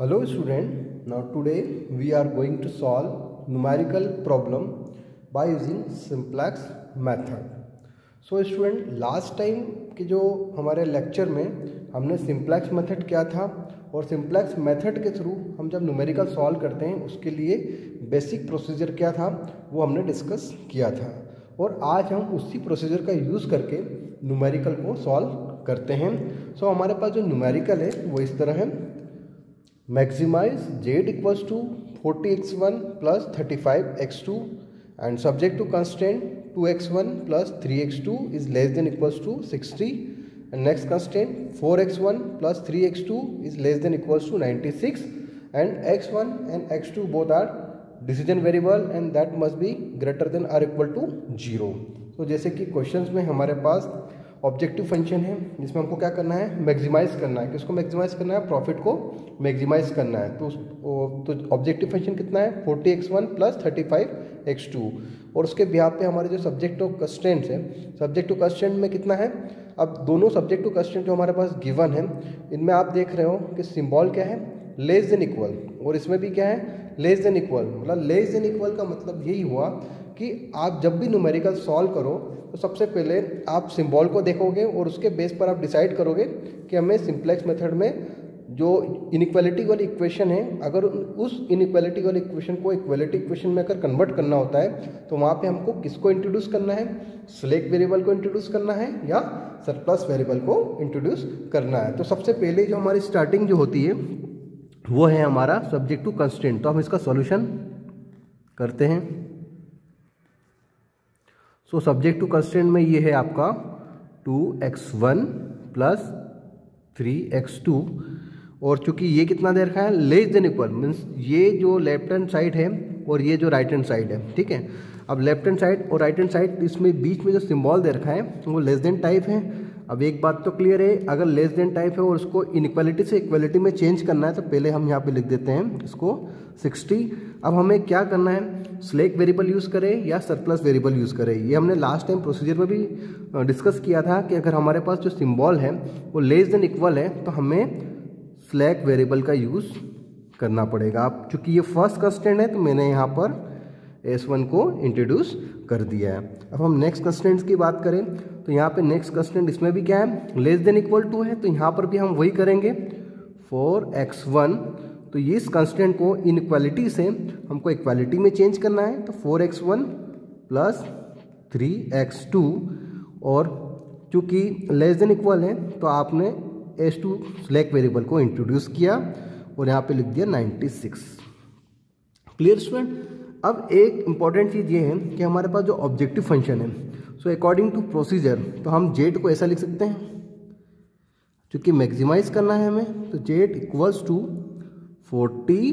Hello student, now today we are going to solve numerical problem by using simplex method. So student last time के जो हमारे lecture में हमने simplex method क्या था और सिंप्लेक्स मेथड के थ्रू हम जब न्यूमेरिकल सॉल्व करते हैं उसके लिए बेसिक प्रोसीजर क्या था वो हमने डिस्कस किया था। और आज हम उसी प्रोसीजर का यूज़ करके न्यूमेरिकल को सॉल्व करते हैं। सो so, हमारे पास जो न्यूमेरिकल है वो इस तरह है। Maximize z equals to 40x1 plus 35x2 and subject to constraint 2x1 plus 3x2 is less than equals to 60 and next constraint 4x1 plus 3x2 is less than equals to 96 and x1 and x2 both are decision variable and that must be greater than or equal to 0 तो जैसे कि questions में हमारे पास objective function है, जिसमें हमको क्या करना है? मैक्सिमाइज करना है। किसको मैक्सिमाइज करना है प्रॉफिट को मैक्सिमाइज करना है। तो तो ऑब्जेक्टिव फ़ंक्शन कितना है? Forty x one plus thirty five x two और उसके बिहार पे हमारे जो सब्जेक्ट ऑफ़ कस्टेंट्स है सब्जेक्ट टू कस्टेंट में कितना है? अब दोनों सब्जेक्ट टू कस्टेंट जो हमारे पास गिवन है, इनमें आप देख रहे हो कि सिम्बॉल क्या है? लेस देन इक्वल और इसमें भी क्या है? लेस देन इक्वल मतलब लेस देन इक्वल का मतलब यही हुआ कि आप जब भी न्यूमेरिकल सॉल्व करो तो सबसे पहले आप सिंबल को देखोगे और उसके बेस पर आप डिसाइड करोगे कि हमें सिंप्लेक्स मेथड में जो इनक्वालिटी वाली इक्वेशन है, अगर उस इनक्वालिटी वाली इक्वेशन को इक्वालिटी इक्वेशन में अगर कन्वर्ट करना होता है तो वहाँ पे हमको किसको इंट्रोड्यूस करना है? सिलेक्ट वेरिएबल को इंट्रोड्यूस करना है या सरप्लस वेरिएबल को इंट्रोड्यूस करना है। तो सबसे पहले जो हमारी स्टार्टिंग जो होती है, वो है हमारा सब्जेक्ट टू कंस्टेंट तो हम इसका सॉल्यूशन करते हैं। सो सब्जेक्ट टू कंस्टेंट में ये है आपका two x one plus three x two और चूँकि ये कितना दे रखा है? लेस देन इक्वल मीन्स ये जो लेफ़्ट हैंड साइड है और ये जो राइट हैंड साइड है, ठीक है? अब लेफ़्ट हैंड साइड और राइट हैंड साइड इसमें बीच में जो सिम्बॉल दे रखा है, वो लेस देन टाइप है। अब एक बात तो क्लियर है, अगर लेस देन टाइप है और उसको इनक्वालिटी से इक्वालिटी में चेंज करना है तो पहले हम यहाँ पे लिख देते हैं इसको 60 अब हमें क्या करना है? स्लेक वेरिएबल यूज़ करें या सरप्लस वेरिएबल यूज़ करें? ये हमने लास्ट टाइम प्रोसीजर में भी डिस्कस किया था कि अगर हमारे पास जो सिम्बॉल है, वो लेस देन इक्वल है तो हमें स्लैक वेरिएबल का यूज़ करना पड़ेगा। आप चूँकि ये फ़र्स्ट कंस्टेंट है तो मैंने यहाँ पर एस वन को इंट्रोड्यूस कर दिया है। अब हम नेक्स्ट कंस्टेंट्स की बात करें। तो यहाँ पे नेक्स्ट कंस्टेंट इसमें भी क्या है? लेस देन इक्वल टू है तो यहाँ पर भी हम वही करेंगे। फोर एक्स वन तो ये इस कंस्टेंट को इनक्वालिटी से हमको इक्वालिटी में चेंज करना है। तो four x one plus three x two और चूँकि लेस देन इक्वल है तो आपने एस टू स्लैक वेरिएबल को इंट्रोड्यूस किया, और यहाँ पे लिख दिया नाइन्टी सिक्स क्लियर स्टूडेंट अब एक इंपॉर्टेंट चीज़ ये है कि हमारे पास जो ऑब्जेक्टिव फ़ंक्शन है सो अकॉर्डिंग टू प्रोसीजर तो हम जेड को ऐसा लिख सकते हैं क्योंकि मैक्सिमाइज करना है हमें। तो z equals to forty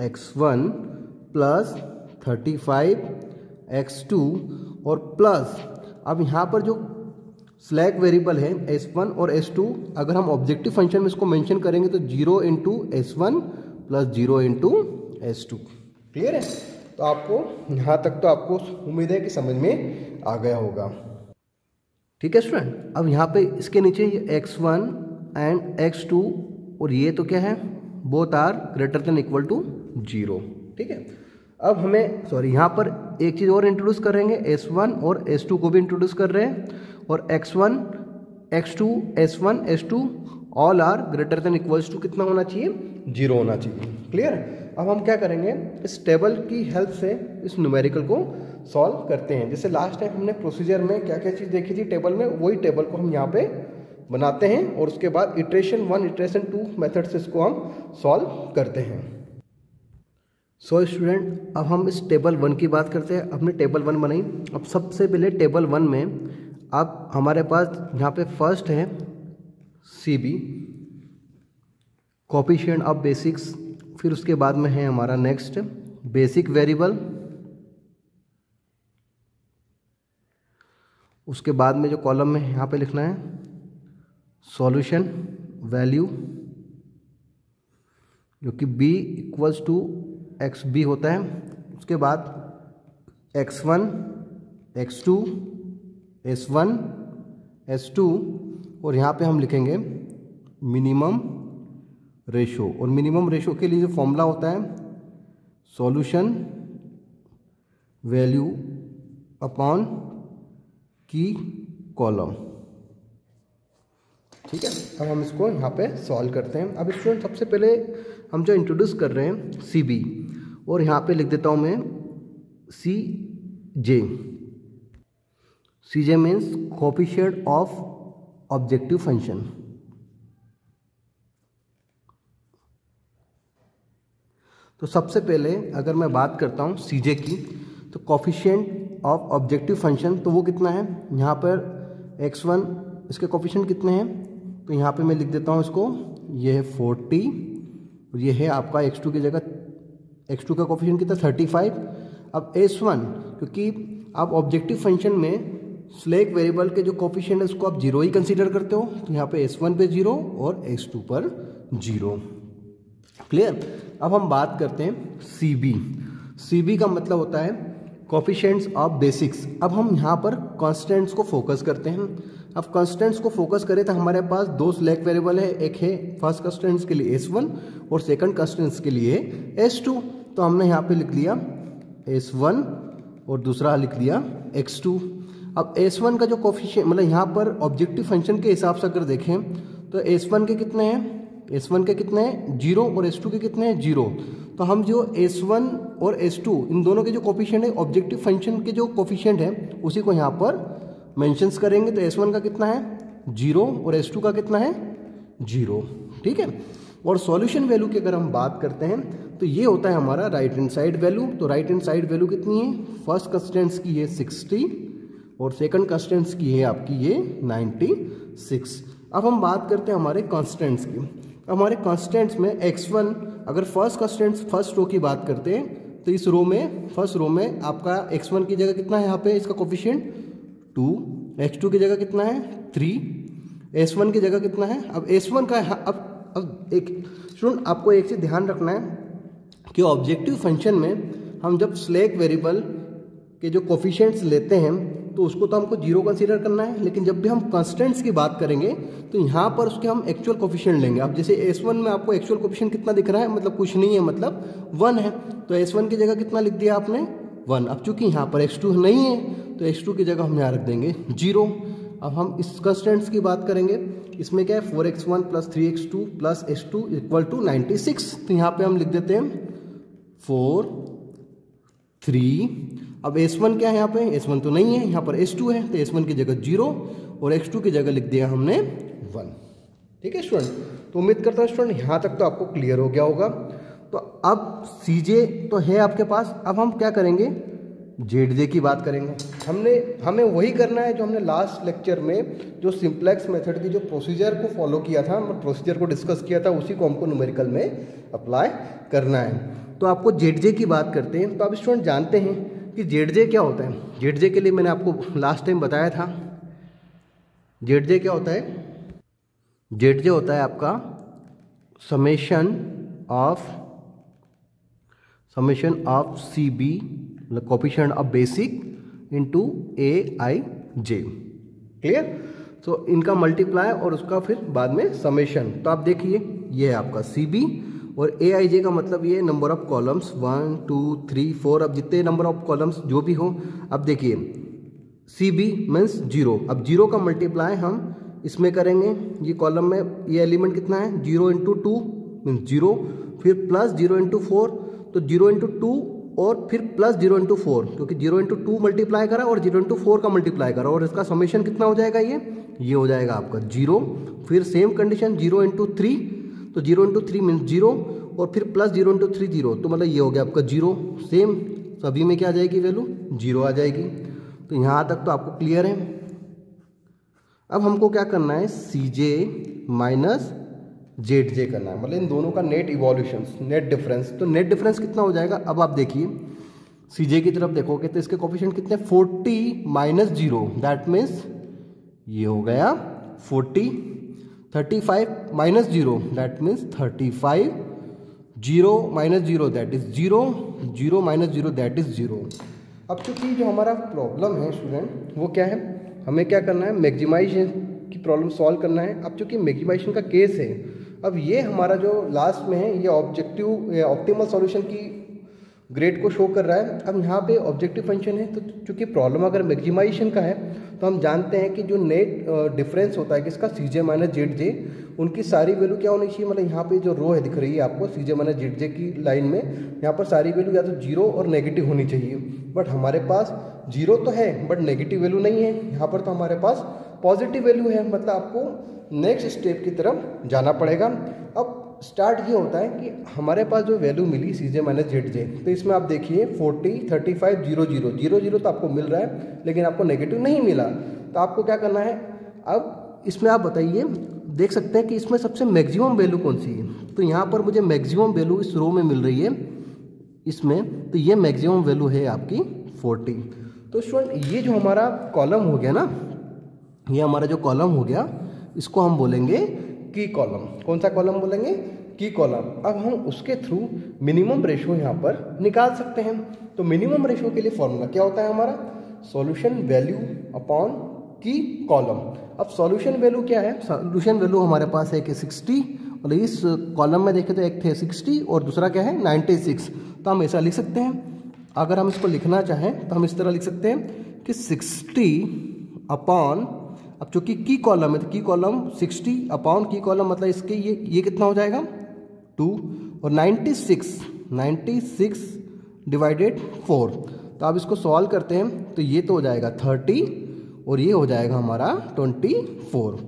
x one plus thirty five x two और प्लस अब यहाँ पर जो स्लैक वेरिएबल है एस वन और एस टू अगर हम ऑब्जेक्टिव फ़ंक्शन में इसको मेंशन करेंगे तो zero into s one plus zero into s two clear है? तो आपको, यहाँ तक तो आपको उम्मीद है कि समझ में आ गया होगा। ठीक है स्टूडेंट अब यहाँ पे इसके नीचे ये x one and x two और ये तो क्या है? Both are greater than equal to zero ठीक है? अब हमें सॉरी यहाँ पर एक चीज़ और इंट्रोड्यूस करेंगे एस वन और एस टू को भी इंट्रोड्यूस कर रहे हैं। और x one x two s one s two all are greater than equals to कितना होना चाहिए? ज़ीरो होना चाहिए। क्लियर अब हम क्या करेंगे? इस टेबल की हेल्प से इस न्यूमेरिकल को सॉल्व करते हैं। जैसे लास्ट टाइम हमने प्रोसीजर में क्या क्या चीज़ देखी थी टेबल में वही टेबल को हम यहाँ पे बनाते हैं और उसके बाद iteration one iteration two method से इसको हम सॉल्व करते हैं। सो so, स्टूडेंट अब हम इस टेबल वन की बात करते हैं। हमने टेबल वन बनाई। अब सबसे पहले टेबल वन में अब हमारे पास यहाँ पे फ़र्स्ट है c b coefficient of basics फिर उसके बाद में है हमारा नेक्स्ट बेसिक वेरिएबल उसके बाद में जो कॉलम में यहाँ पे लिखना है सॉल्यूशन वैल्यू जो कि b equals to x b होता है. उसके बाद x one x two s one s two और यहाँ पे हम लिखेंगे मिनिमम रेशो और मिनिमम रेशो के लिए जो फॉर्मूला होता है solution value upon key column ठीक है? अब हम इसको यहाँ पे सॉल्व करते हैं। अब स्टूडेंट सबसे पहले हम जो इंट्रोड्यूस कर रहे हैं सी बी और यहाँ पे लिख देता हूँ मैं c j c j means coefficient of objective function तो सबसे पहले अगर मैं बात करता हूँ सी जे की तो कॉफिशियंट ऑफ़ ऑब्जेक्टिव फ़ंक्शन तो वो कितना है? यहाँ पर एक्स वन इसके कॉफिशियंट कितने हैं? तो यहाँ पे मैं लिख देता हूँ इसको, ये है फोर्टी और ये है आपका एक्स टू की जगह एक्स टू का कॉफिशियंट कितना? थर्टी फाइव अब एस वन क्योंकि आप ऑब्जेक्टिव फ़ंक्शन में स्लेक वेरिएबल के जो कॉफिशियंट है, उसको आप ज़ीरो ही कंसीडर करते हो। तो यहाँ पे एस वन पे ज़ीरो और एक्स टू पर ज़ीरो क्लियर अब हम बात करते हैं सी बी सी बी का मतलब होता है कॉफिशेंट्स ऑफ़ बेसिक्स अब हम यहाँ पर कॉन्स्टेंट्स को फोकस करते हैं। अब कॉन्स्टेंट्स को फोकस करें तो हमारे पास दो स्लैक वेरिएबल है। एक है फ़र्स्ट कॉन्स्टेंट्स के लिए एस वन और सेकंड कॉन्स्टेंट्स के लिए एस टू तो हमने यहाँ पे लिख लिया एस वन और दूसरा लिख लिया एक्स टू अब एस वन का जो कॉफिशियंट मतलब यहाँ पर ऑब्जेक्टिव फ़ंक्शन के हिसाब से अगर देखें तो एस वन के कितने हैं? एस वन के कितने हैं? ज़ीरो और एस टू के कितने हैं? ज़ीरो तो हम जो एस वन और एस टू इन दोनों के जो कॉफिशियंट है ऑब्जेक्टिव फ़ंक्शन के जो कॉफिशियंट है, उसी को यहाँ पर मेंशंस करेंगे। तो एस वन का कितना है? ज़ीरो और एस टू का कितना है? ज़ीरो ठीक है? और सॉल्यूशन वैल्यू की अगर हम बात करते हैं तो ये होता है हमारा राइट हैंड साइड वैल्यू तो राइट हैंड साइड वैल्यू कितनी है? फ़र्स्ट कंस्टेंट्स की है सिक्सटी और सेकंड कंस्टेंट्स की है आपकी ये नाइन्टी सिक्स अब हम बात करते हैं हमारे कॉन्स्टेंट्स की। हमारे कॉन्स्टेंट्स में एक्स वन अगर फ़र्स्ट कॉन्स्टेंट्स फ़र्स्ट रो की बात करते हैं तो इस रो में फ़र्स्ट रो में आपका एक्स वन की जगह कितना है यहाँ पे इसका कोफिशियंट टू एक्स टू की जगह कितना है? थ्री एस वन की जगह कितना है? अब एस वन का अब अब एक, सुन, आपको एक चीज़ ध्यान रखना है कि ऑब्जेक्टिव फ़ंक्शन में हम जब स्लेक वेरिएबल के जो कोफिशियंट्स लेते हैं तो उसको तो हमको ज़ीरो कंसीडर करना है, लेकिन जब भी हम कॉन्स्टेंट्स की बात करेंगे तो यहाँ पर उसके हम एक्चुअल कोफिशियंट लेंगे। अब जैसे एस वन में आपको एक्चुअल कोफिशियंट कितना दिख रहा है मतलब कुछ नहीं है मतलब वन है। तो एस वन की जगह कितना लिख दिया आपने? वन अब चूँकि यहाँ पर एक्स टू नहीं है तो एक्स टू की जगह हम यहाँ रख देंगे ज़ीरो अब हम इस कॉन्स्टेंट्स की बात करेंगे, इसमें क्या है? Four X one plus three X two plus X two equal to ninety six तो यहाँ पे हम लिख देते हैं फोर थ्री अब एस वन क्या है यहाँ पे? एस वन तो नहीं है, यहाँ पर एस टू है तो एस वन की जगह ज़ीरो और एक्स टू की जगह लिख दिया हमने वन ठीक है स्टूडेंट तो उम्मीद करता हूँ स्टूडेंट यहाँ तक तो आपको क्लियर हो गया होगा। तो अब सी तो है आपके पास। अब हम क्या करेंगे? जेड जे की बात करेंगे। हमने, हमें वही करना है जो हमने लास्ट लेक्चर में जो सिंप्लेक्स मेथड की जो प्रोसीजर को फॉलो किया था प्रोसीजर को डिस्कस किया था, उसी को हमको न्यूमेरिकल में अप्लाई करना है। तो आपको जेड जे की बात करते हैं। तो आप स्टूडेंट जानते हैं कि जेड जे क्या होता है? जेड जे के लिए मैंने आपको लास्ट टाइम बताया था। जेड जे क्या होता है? जेड जे होता है आपका summation of summation of C B मतलब coefficient of basic into A I J clear तो इनका मल्टीप्लाई और उसका फिर बाद में समेशन तो आप देखिए, ये है आपका सी बी और ए आई जे का मतलब ये number of columns one two three four अब जितने नंबर ऑफ़ कॉलम्स जो भी हो, अब देखिए सी बी मीन्स ज़ीरो अब ज़ीरो का मल्टीप्लाई हम इसमें करेंगे, ये कॉलम में ये एलिमेंट कितना है? Zero into two means zero फिर प्लस ज़ीरो इंटू फोर तो ज़ीरो इंटू टू और फिर प्लस ज़ीरो इंटू फोर क्योंकि ज़ीरो इंटू टू मल्टीप्लाई करा और ज़ीरो इंटू फोर का मल्टीप्लाई करा, और इसका समेशन कितना हो जाएगा ये? ये हो जाएगा आपका ज़ीरो फिर same condition zero into three तो zero into three means zero और फिर plus zero into three zero तो मतलब ये हो गया आपका ज़ीरो सेम सभी में क्या आ जाएगी वैल्यू ज़ीरो आ जाएगी। तो यहाँ तक तो आपको क्लियर है। अब हमको क्या करना है? सी जे माइनस जेड जे करना है। मतलब इन दोनों का नेट इवोल्यूशन नेट डिफरेंस तो नेट डिफरेंस कितना हो जाएगा? अब आप देखिए। सी जे की तरफ़ देखोगे तो इसके कॉफिशियंट कितने? Forty minus zero that means ये हो गया forty thirty five minus zero that means thirty five zero minus zero that is zero zero minus zero that is zero अब चूँकि जो हमारा प्रॉब्लम है स्टूडेंट वो क्या है? हमें क्या करना है? मैक्सिमाइजेशन की प्रॉब्लम सॉल्व करना है। अब चूँकि मैक्सिमाइजेशन का केस है, अब ये हमारा जो लास्ट में है, ये ऑब्जेक्टिव ऑप्टिमल सॉल्यूशन की ग्रेड को शो कर रहा है। अब यहाँ पे ऑब्जेक्टिव फ़ंक्शन है तो चूँकि प्रॉब्लम अगर मैक्सिमाइजेशन का है तो हम जानते हैं कि जो नेट डिफरेंस होता है किसका? सी जे माइनस जेड जे उनकी सारी वैल्यू क्या होनी चाहिए? मतलब यहाँ पे जो रो है, दिख रही है आपको सी जे माइनस जेड जे की लाइन में, यहाँ पर सारी वैल्यू या तो ज़ीरो और नेगेटिव होनी चाहिए। बट हमारे पास ज़ीरो तो है बट नेगेटिव वैल्यू नहीं है। यहाँ पर तो हमारे पास पॉजिटिव वैल्यू है मतलब आपको नेक्स्ट स्टेप की तरफ़ जाना पड़ेगा। अब स्टार्ट ये होता है कि हमारे पास जो वैल्यू मिली C J minus Z J तो इसमें आप देखिए forty thirty five zero zero zero zero तो आपको मिल रहा है, लेकिन आपको नेगेटिव नहीं मिला। तो आपको क्या करना है? अब इसमें आप बताइए, देख सकते हैं कि इसमें सबसे मैक्सिमम वैल्यू कौन सी है? तो यहाँ पर मुझे मैक्सिमम वैल्यू इस रो में मिल रही है, इसमें तो ये मैक्सिमम वैल्यू है आपकी फोर्टी तो स्टूडेंट ये जो हमारा कॉलम हो गया ना, ये हमारा जो कॉलम हो गया, इसको हम बोलेंगे की कॉलम कौन सा कॉलम बोलेंगे? की कॉलम अब हम उसके थ्रू मिनिमम रेशो यहाँ पर निकाल सकते हैं। तो मिनिमम रेशो के लिए फॉर्मूला क्या होता है हमारा? सॉल्यूशन वैल्यू अपॉन की कॉलम अब सॉल्यूशन वैल्यू क्या है? सॉल्यूशन वैल्यू हमारे पास है कि सिक्सटी और इस कॉलम में देखें तो एक थे सिक्सटी और दूसरा क्या है? नाइन्टी सिक्स तो हम ऐसा लिख सकते हैं। अगर हम इसको लिखना चाहें तो हम इस तरह लिख सकते हैं कि सिक्सटी अपॉन अब चूँकि की कॉलम है तो की कॉलम 60 अपॉन की कॉलम मतलब इसके ये ये कितना हो जाएगा? टू और 96 96 डिवाइडेड फोर। तो आप इसको सॉल्व करते हैं तो ये तो हो जाएगा 30 और ये हो जाएगा हमारा 24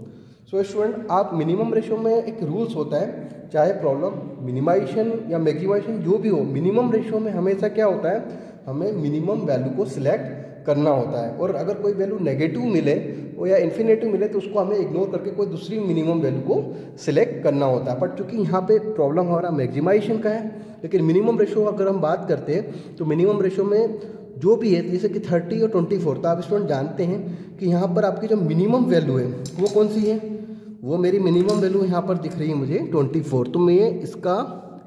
सो स्टूडेंट आप मिनिमम रेशो में एक रूल्स होता है, चाहे प्रॉब्लम मिनिमाइजेशन या मैक्सिमाइजेशन जो भी हो मिनिमम रेशो में हमेशा क्या होता है? हमें मिनिमम वैल्यू को सिलेक्ट करना होता है। और अगर कोई वैल्यू नेगेटिव मिले और या इन्फिनेटिव मिले तो उसको हमें इग्नोर करके कोई दूसरी मिनिमम वैल्यू को सिलेक्ट करना होता है। बट चूँकि यहाँ पे प्रॉब्लम हमारा मैक्सिमाइजेशन का है, लेकिन मिनिमम रेशो अगर हम बात करते हैं तो मिनिमम रेशो में जो भी है, जैसे कि थर्टी और ट्वेंटी फोर तो आप स्टूडेंट जानते हैं कि यहाँ पर आपकी जो मिनिमम वैल्यू है, वो कौन सी है? वो मेरी मिनिमम वैल्यू यहाँ पर दिख रही है मुझे ट्वेंटी फोर तो मैं इसका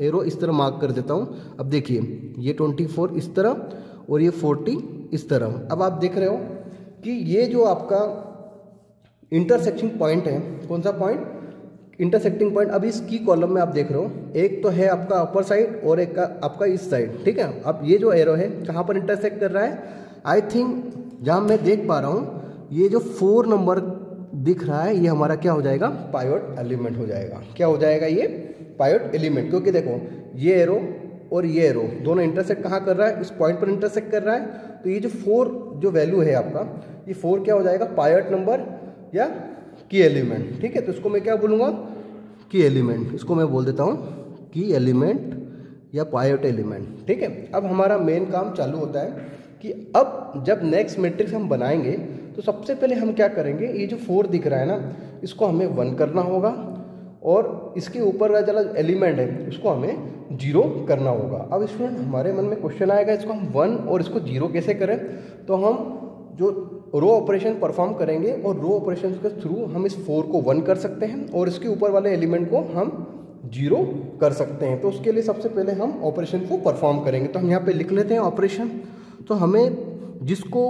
एरो इस तरह मार्क कर देता हूँ। अब देखिए, ये ट्वेंटी फोर इस तरह और ये फोर्टी इस तरह। अब आप देख रहे हो कि ये जो आपका इंटरसेक्टिंग पॉइंट है। कौन सा पॉइंट? Intersecting point. अभी इस की कॉलम में आप देख रहे हो। एक तो है आपका अपर साइड और एक का आपका इस साइड। ठीक है? अब ये जो एरो है, कहाँ पर इंटरसेक्ट कर रहा है? आई थिंक जहाँ मैं देख पा रहा हूँ, ये जो फोर नंबर दिख रहा है, ये हमारा क्या हो जाएगा? पायोट एलिमेंट हो जाएगा। क्या हो जाएगा ये? पायोट एलिमेंट क्योंकि देखो, ये एरो और ये एरो दोनों इंटरसेक्ट कहाँ कर रहा है? इस पॉइंट पर इंटरसेक्ट कर रहा है। तो ये जो फोर जो वैल्यू है आपका, ये फोर क्या हो जाएगा? पायट नंबर या की एलिमेंट ठीक है? तो इसको मैं क्या बोलूँगा? की एलिमेंट इसको मैं बोल देता हूँ की एलिमेंट या पायट एलिमेंट ठीक है? अब हमारा मेन काम चालू होता है कि अब जब नेक्स्ट मैट्रिक्स हम बनाएँगे तो सबसे पहले हम क्या करेंगे? ये जो फोर दिख रहा है ना, इसको हमें वन करना होगा और इसके ऊपर का चला एलिमेंट है, उसको हमें ज़ीरो करना होगा। अब स्टूडेंट हमारे मन में क्वेश्चन आएगा, इसको हम वन और इसको ज़ीरो कैसे करें? तो हम जो रो ऑपरेशन परफॉर्म करेंगे और रो ऑपरेशन के थ्रू हम इस फोर को वन कर सकते हैं और इसके ऊपर वाले एलिमेंट को हम ज़ीरो कर सकते हैं। तो उसके लिए सबसे पहले हम ऑपरेशन को परफॉर्म करेंगे। तो हम यहाँ पे लिख लेते हैं ऑपरेशन। तो हमें जिसको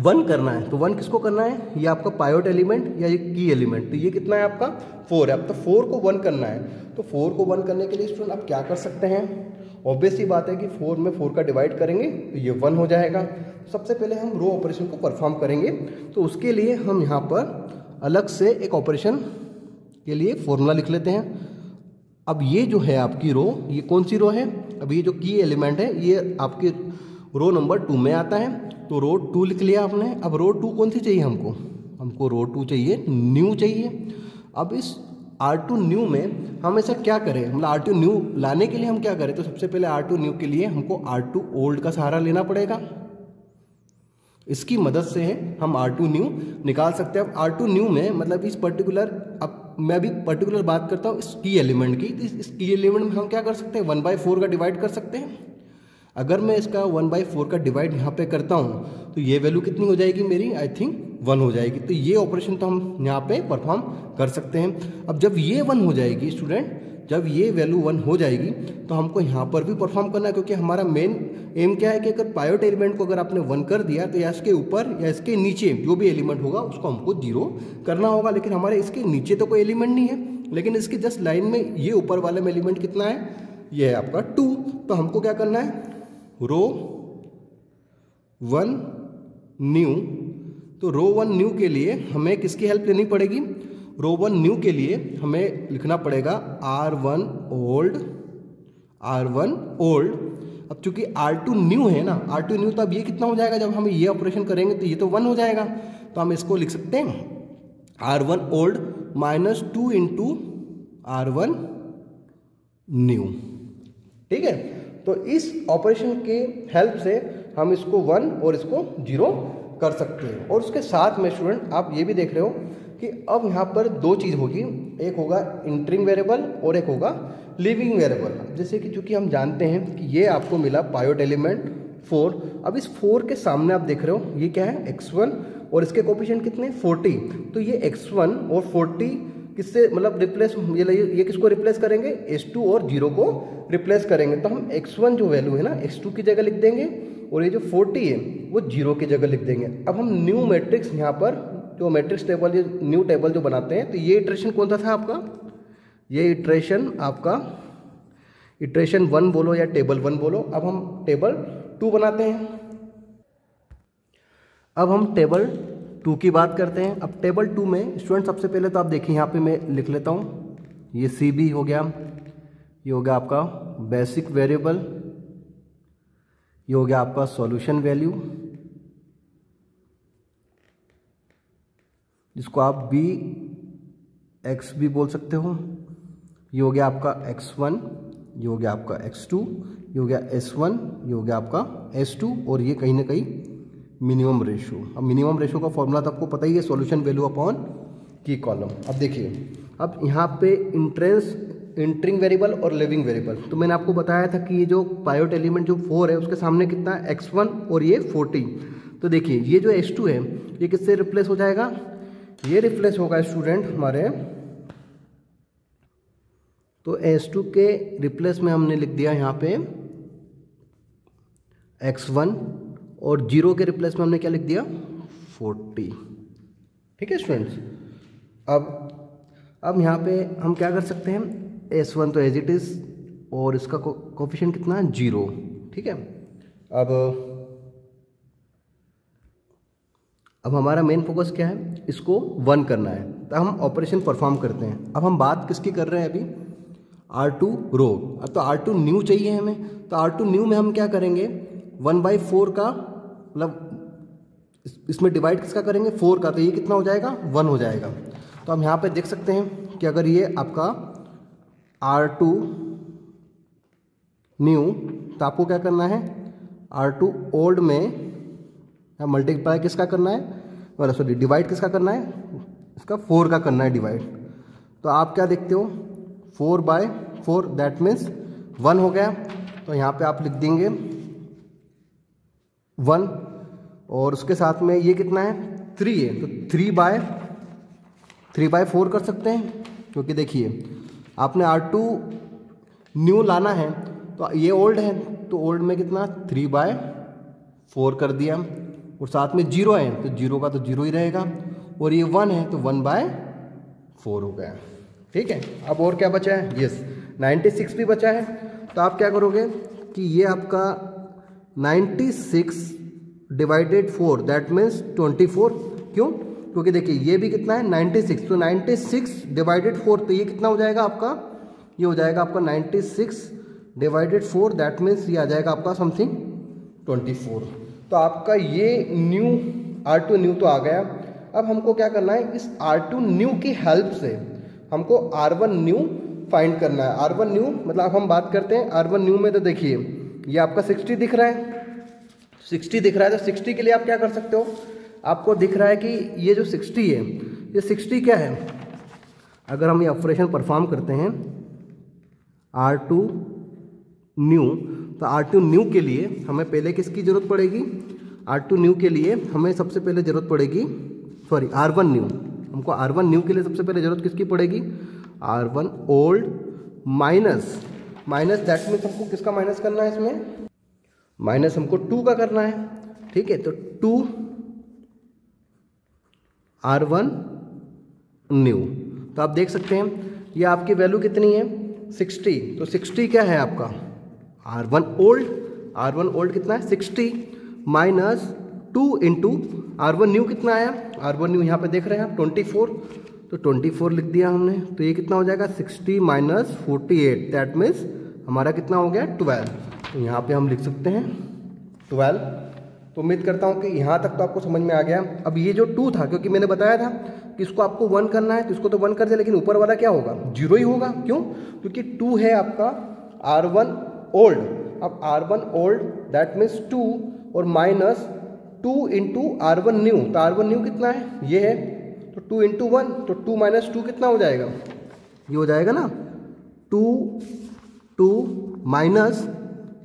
वन करना है तो वन किसको करना है? ये आपका पायोट एलिमेंट या ये की एलिमेंट। तो ये कितना है आपका? फोर है। अब तो फोर को वन करना है। तो फोर को वन करने के लिए स्टूडेंट आप क्या कर सकते हैं? ऑब्वियस ही बात है कि फोर में फोर का डिवाइड करेंगे तो ये वन हो जाएगा। सबसे पहले हम रो ऑपरेशन को परफॉर्म करेंगे तो उसके लिए हम यहाँ पर अलग से एक ऑपरेशन के लिए फॉर्मूला लिख लेते हैं। अब ये जो है आपकी रो ये कौन सी रो है? अब ये जो की एलिमेंट है, ये आपके रो नंबर टू में आता है। तो रो टू लिख लिया आपने। अब रो टू कौन सी चाहिए हमको? हमको रो टू चाहिए न्यू चाहिए। अब इस आर टू न्यू में हम ऐसा क्या करें? मतलब आर टू न्यू लाने के लिए हम क्या करें? तो सबसे पहले आर टू न्यू के लिए हमको आर टू ओल्ड का सहारा लेना पड़ेगा। इसकी मदद से हम आर टू न्यू निकाल सकते हैं। अब आर टू न्यू में मतलब इस पर्टिकुलर अब मैं अभी पर्टिकुलर बात करता हूँ इस की एलिमेंट की। इस की एलिमेंट में हम क्या कर सकते हैं? वन बाई फोर का डिवाइड कर सकते हैं। अगर मैं इसका वन बाई फोर का डिवाइड यहाँ पे करता हूँ तो ये वैल्यू कितनी हो जाएगी मेरी? आई थिंक वन हो जाएगी। तो ये ऑपरेशन तो हम यहाँ पे परफॉर्म कर सकते हैं। अब जब ये वन हो जाएगी स्टूडेंट जब ये वैल्यू वन हो जाएगी तो हमको यहाँ पर भी परफॉर्म करना है, क्योंकि हमारा मेन एम क्या है कि अगर पायोट एलिमेंट को अगर आपने वन कर दिया तो या इसके ऊपर या इसके नीचे जो भी एलिमेंट होगा, उसको हमको ज़ीरो करना होगा। लेकिन हमारे इसके नीचे तो कोई एलिमेंट नहीं है। लेकिन इसके जस्ट लाइन में ये ऊपर वाला में एलिमेंट कितना है? ये है आपका टू तो हमको क्या करना है? Row one new. तो रो वन न्यू के लिए हमें किसकी हेल्प लेनी पड़ेगी? रो वन न्यू के लिए हमें लिखना पड़ेगा R one old, R one old. अब चूँकि आर टू न्यू है ना, आर टू न्यू तो अब ये कितना हो जाएगा? जब हम ये ऑपरेशन करेंगे तो ये तो वन हो जाएगा। तो हम इसको लिख सकते हैं। R one old minus two into R one new. ठीक है? तो इस ऑपरेशन के हेल्प से हम इसको वन और इसको ज़ीरो कर सकते हैं। और उसके साथ में स्टूडेंट, आप ये भी देख रहे हो कि अब यहाँ पर दो चीज़ होगी। एक होगा इंटरिंग वेरिएबल और एक होगा लिविंग वेरिएबल जैसे कि चूँकि हम जानते हैं कि ये आपको मिला पायोट एलिमेंट फोर अब इस फोर के सामने आप देख रहे हो, ये क्या है? एक्स वन और इसके कोपिशेंट कितने? फोर्टी तो ये एक्स वन और फोर्टी किससे मतलब रिप्लेस ये ये किसको रिप्लेस करेंगे? एस टू और ज़ीरो को रिप्लेस करेंगे। तो हम एक्स वन जो वैल्यू है ना एक्स टू की जगह लिख देंगे और ये जो फोर्टी है, वो ज़ीरो की जगह लिख देंगे। अब हम न्यू मैट्रिक्स यहाँ पर, जो मैट्रिक्स टेबल ये न्यू टेबल जो बनाते हैं तो ये इटरेशन कौन सा था आपका? ये इटरेशन आपका इटरेशन वन बोलो या टेबल वन बोलो। अब हम टेबल टू बनाते हैं। अब हम टेबल टू की बात करते हैं। अब टेबल टू में स्टूडेंट सबसे पहले तो आप देखिए, यहाँ पे मैं लिख लेता हूँ। ये सी बी हो गया। ये हो गया आपका बेसिक वेरिएबल ये हो गया आपका सॉल्यूशन वैल्यू जिसको आप बी एक्स भी बोल सकते हो। ये हो गया आपका एक्स वन ये हो गया आपका एक्स टू ये हो गया एस वन ये हो गया आपका एस टू और ये कहीं ना कहीं मिनिमम रेशो अब मिनिमम रेशो का फॉर्मूला तो आपको पता ही है सॉल्यूशन वैल्यू अपॉन की कॉलम अब देखिए, अब यहाँ पे इंट्रेंस इंटरिंग वेरिएबल और लिविंग वेरिएबल तो मैंने आपको बताया था कि ये जो पायोट एलिमेंट जो फोर है, उसके सामने कितना एक्स वन और ये फोर्टी तो देखिए, ये जो एस टू है, ये किससे रिप्लेस हो जाएगा? ये रिप्लेस होगा स्टूडेंट हमारे। तो एस टू के रिप्लेस में हमने लिख दिया यहाँ पे एक्स वन और ज़ीरो के रिप्लेस में हमने क्या लिख दिया? फोर्टी। ठीक है स्टूडेंट्स अब अब यहाँ पे हम क्या कर सकते हैं? एस वन तो एज इट इज़ और इसका कोफिशियंट कितना है? ज़ीरो। ठीक है? अब अब हमारा मेन फोकस क्या है? इसको वन करना है। तो हम ऑपरेशन परफॉर्म करते हैं। अब हम बात किसकी कर रहे हैं अभी? आर टू रो अब तो आर टू न्यू चाहिए हमें। तो आर टू न्यू में हम क्या करेंगे? वन बाई फोर का मतलब इसमें डिवाइड किसका करेंगे? फोर का। तो ये कितना हो जाएगा? वन हो जाएगा। तो हम यहाँ पे देख सकते हैं कि अगर ये आपका आर टू न्यू तो आपको क्या करना है? आर टू ओल्ड में मल्टीप्लाई किसका करना है? सॉरी, डिवाइड किसका करना है? इसका फोर का करना है डिवाइड। तो आप क्या देखते हो? Four by four, that means one हो गया। तो यहाँ पे आप लिख देंगे वन, और उसके साथ में ये कितना है? थ्री है। तो three by three by four कर सकते हैं, क्योंकि देखिए, आपने आर टू न्यू लाना है तो ये ओल्ड है तो ओल्ड में कितना? थ्री बाय फोर कर दिया और साथ में ज़ीरो है तो ज़ीरो का तो ज़ीरो ही रहेगा। और ये वन है तो वन बाय फोर हो गया। ठीक है, अब और क्या बचा है? यस नाइन्टी सिक्स भी बचा है। तो आप क्या करोगे कि ये आपका ninety six divided four that means twenty four क्यों? क्योंकि देखिए, ये भी कितना है? नाइन्टी सिक्स तो नाइन्टी सिक्स डिवाइडेड फोर तो ये कितना हो जाएगा आपका? ये हो जाएगा आपका ninety six divided four that means ये आ जाएगा आपका समथिंग ट्वेंटी फोर तो आपका ये न्यू आर टू न्यू तो आ गया। अब हमको क्या करना है? इस आर टू न्यू की हेल्प से हमको आर वन न्यू फाइंड करना है। आर वन न्यू मतलब अब हम बात करते हैं आर वन न्यू में तो देखिए ये आपका सिक्सटी दिख रहा है। सिक्सटी दिख रहा है तो सिक्सटी के लिए आप क्या कर सकते हो? आपको दिख रहा है कि ये जो सिक्सटी है, ये सिक्सटी क्या है? अगर हम ये ऑपरेशन परफॉर्म करते हैं, आर टू न्यू तो आर टू न्यू के लिए हमें पहले किसकी ज़रूरत पड़ेगी? आर टू न्यू के लिए हमें सबसे पहले ज़रूरत पड़ेगी, सॉरी, आर वन न्यू। हमको आर वन न्यू के लिए सबसे पहले ज़रूरत किसकी पड़ेगी? R one old minus minus that means हमको किसका माइनस करना है इसमें? माइनस हमको टू का करना है, ठीक है? तो टू आर वन न्यू। तो आप देख सकते हैं, ये आपकी वैल्यू कितनी है? सिक्सटी। तो सिक्सटी क्या है आपका? R one old. R one old कितना है? Sixty minus two into R one new कितना आया? आर वन न्यू यहाँ पे देख रहे हैं आप, ट्वेंटी फोर। तो ट्वेंटी फोर लिख दिया हमने तो ये कितना हो जाएगा? Sixty minus forty eight that means हमारा कितना हो गया? ट्वेल्व तो यहाँ पे हम लिख सकते हैं ट्वेल्व तो उम्मीद करता हूँ कि यहाँ तक तो आपको समझ में आ गया। अब ये जो टू था, क्योंकि मैंने बताया था कि इसको आपको वन करना है तो इसको तो वन कर दिया, लेकिन ऊपर वाला क्या होगा? ज़ीरो ही होगा। क्यों? क्योंकि टू है आपका आर वन ओल्ड अब R one old that means two और minus two into R one new तो आर वन न्यू कितना है? ये है तो टू इंटू वन तो टू माइनस टू कितना हो जाएगा? ये हो जाएगा ना? टू टू माइनस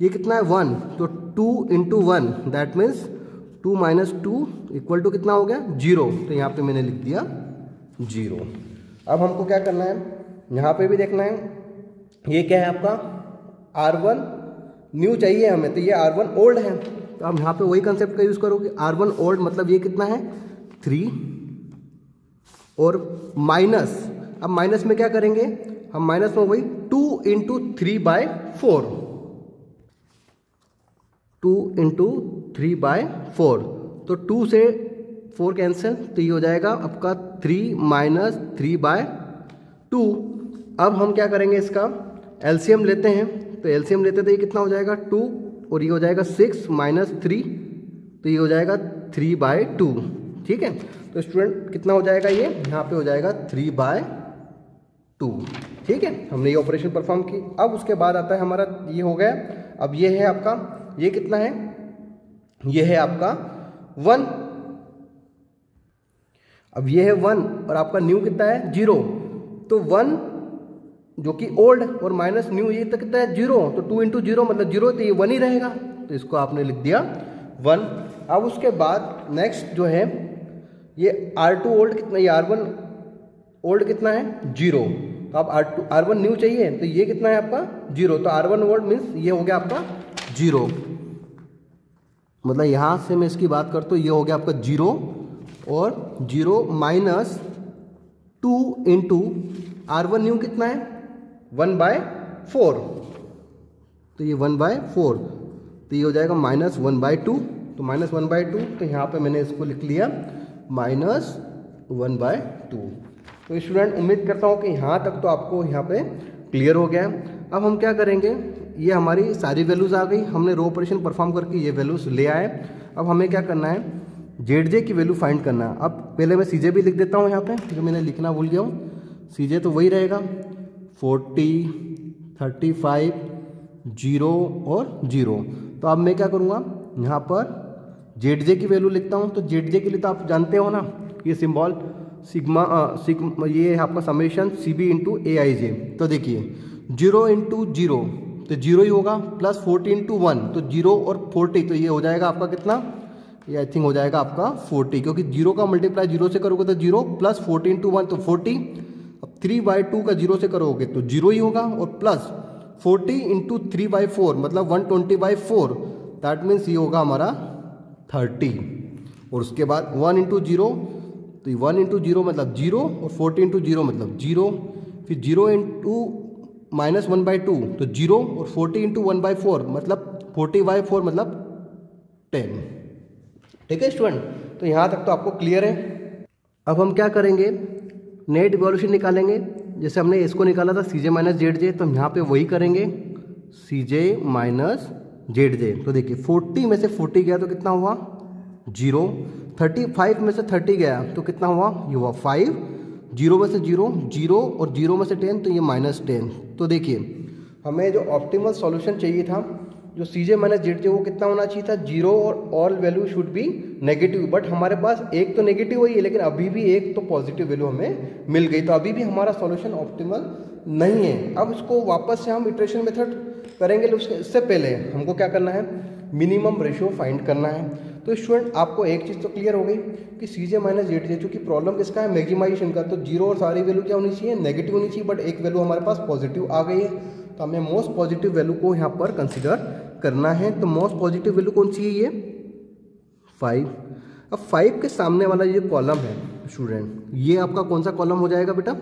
ये कितना है? वन तो two into one that means two minus two equal to कितना हो गया? ज़ीरो तो यहाँ पे मैंने लिख दिया ज़ीरो अब हमको क्या करना है? यहाँ पे भी देखना है। ये क्या है आपका? आर वन न्यू चाहिए हमें तो ये आर वन ओल्ड है। तो हम यहाँ पे वही कंसेप्ट का यूज़ करोगे। आर वन ओल्ड मतलब ये कितना है? थ्री और माइनस अब माइनस में क्या करेंगे? हम माइनस में वही two into three by four two into three by four तो टू से फोर कैंसिल तो ये हो जाएगा आपका three minus three by two अब हम क्या करेंगे इसका? एलसीएम लेते हैं। तो एलसीएम लेते तो ये कितना हो जाएगा? टू और ये हो जाएगा सिक्स माइनस थ्री तो ये हो जाएगा थ्री बाय टू ठीक है? तो स्टूडेंट कितना हो जाएगा ये? यहाँ पे हो जाएगा थ्री बाय टू ठीक है? हमने ये ऑपरेशन परफॉर्म की। अब उसके बाद आता है हमारा ये हो गया। अब ये है आपका, ये कितना है? ये है आपका वन अब ये है वन और आपका न्यू कितना है? ज़ीरो तो वन जो कि ओल्ड और माइनस न्यू ये तो कितना है? ज़ीरो तो टू इंटू ज़ीरो मतलब ज़ीरो तो ये वन ही रहेगा। तो इसको आपने लिख दिया वन अब उसके बाद नेक्स्ट जो है ये आर टू ओल्ड कितना, ये आर वन ओल्ड कितना है? ज़ीरो तो आप R two R one new चाहिए तो ये कितना है आपका? ज़ीरो तो आर वन ओल्ड मीन्स ये हो गया आपका ज़ीरो मतलब यहाँ से मैं इसकी बात करता हूँ, ये हो गया आपका ज़ीरो और zero minus two into R one new कितना है? वन बाय फोर तो ये वन बाय फोर तो ये हो जाएगा माइनस वन बाय टू तो माइनस वन बाय टू तो यहाँ पे मैंने इसको लिख लिया। माइनस वन बाय टू तो स्टूडेंट उम्मीद करता हूँ कि यहाँ तक तो आपको यहाँ पे क्लियर हो गया अब हम क्या करेंगे? ये हमारी सारी वैल्यूज़ आ गई। हमने रो ऑपरेशन परफॉर्म करके ये वैल्यूज़ ले आए। अब हमें क्या करना है? जेड जे की वैल्यू फाइंड करना है। अब पहले मैं सी जे भी लिख देता हूँ यहाँ पे जो मैंने लिखना भूल गया हूँ। सी जे तो वही रहेगा। फोर्टी थर्टी फाइव ज़ीरो और ज़ीरो तो अब मैं क्या करूँगा? यहाँ पर जेड जे की वैल्यू लिखता हूँ तो जेड जे के लिए तो आप जानते हो ना, ये सिम्बॉल सिग्मा सिग्मा ये है आपका summation C B into A I J तो देखिए ज़ीरो इंटू ज़ीरो तो ज़ीरो ही होगा प्लस फोर्टी इंटू वन तो ज़ीरो और फोर्टी तो ये हो जाएगा आपका कितना? ये आई थिंक हो जाएगा आपका फोर्टी क्योंकि ज़ीरो का मल्टीप्लाई ज़ीरो से करोगे तो zero plus forty into one तो फोर्टी अब थ्री बाई टू का ज़ीरो से करोगे तो ज़ीरो ही होगा, और plus forty into three by four मतलब one twenty by four that means ये होगा हमारा थर्टी और उसके बाद वन इंटू ज़ीरो तो वन इंटू ज़ीरो मतलब ज़ीरो और फोर्टी इंटू ज़ीरो मतलब ज़ीरो फिर zero into minus one by two तो ज़ीरो और forty into one by four मतलब फोर्टी बाई फोर मतलब टेन ठीक है स्टूडेंट तो यहाँ तक तो आपको क्लियर है। अब हम क्या करेंगे? नेट इवोल्यूशन निकालेंगे। जैसे हमने इसको निकाला था सी जे माइनस जेड जे तो हम यहाँ पे वही करेंगे। C J minus Z J. तो देखिए, फोर्टी में से फोर्टी गया तो कितना हुआ? ज़ीरो। थर्टी फाइव में से थर्टी गया तो कितना हुआ? ये हुआ फाइव। ज़ीरो में से ज़ीरो ज़ीरो और ज़ीरो में से टेन तो ये माइनस टेन। तो देखिए, हमें जो ऑप्टिमल सॉल्यूशन चाहिए था, जो सी जे माइनस जेड जे, वो कितना होना चाहिए था? ज़ीरो और all value should be negative. But हमारे पास एक तो नेगेटिव वही है, लेकिन अभी भी एक तो पॉजिटिव वैल्यू हमें मिल गई। तो अभी भी हमारा सॉल्यूशन ऑप्टिमल नहीं है। अब इसको वापस से हम इटरेशन मेथड करेंगे उसके इससे पहले हमको क्या करना है? मिनिमम रेशियो फाइंड करना है। तो स्टूडेंट आपको एक चीज़ तो क्लियर हो गई कि सी जे माइनस जेड जे चूँकि प्रॉब्लम किसका है? मैक्सिमाइजेशन का। तो ज़ीरो और सारी वैल्यू क्या होनी चाहिए? नेगेटिव होनी चाहिए बट एक वैल्यू हमारे पास पॉजिटिव आ गई है। तो हमें मोस्ट पॉजिटिव वैल्यू को यहाँ पर कंसिडर करना है। तो मोस्ट पॉजिटिव वैल्यू कौन सी है ये? फाइव अब फाइव के सामने वाला ये कॉलम है स्टूडेंट ये आपका कौन सा कॉलम हो जाएगा बेटा?